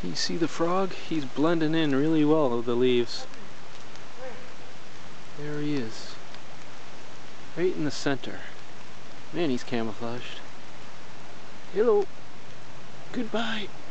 Can You see the frog? He's blending in really well with the leaves. There he is. Right in the center. Man, he's camouflaged. Hello. Goodbye.